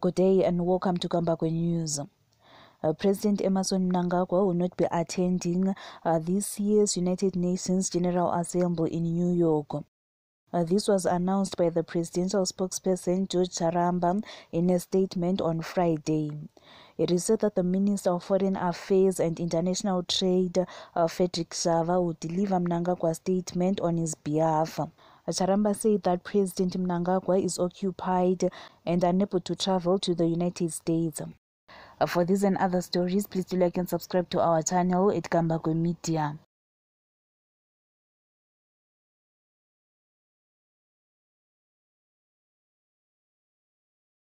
good day and welcome to kambakwe news uh, president emerson mnangagwa will not be attending uh, this year's united nations general assembly in new york uh, this was announced by the presidential spokesperson george taramba in a statement on friday it is said that the minister of foreign affairs and international trade uh, frederick shava will deliver mnangagwa statement on his behalf acharamba sei that president mnangagwa is occupied and unable to travel to the united states for these and other stories please do like and subscribe to our channel at kambagwe media